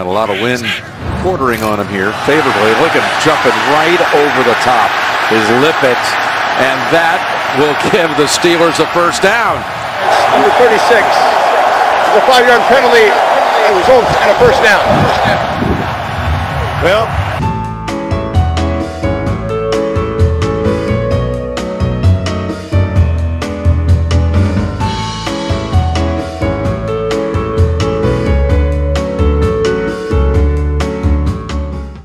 Got a lot of wind quartering on him here favorably. Look at him jumping right over the top. Is Lippett, and that will give the Steelers a first down. Number 36. It's a five-yard penalty. It results in a first down. Well,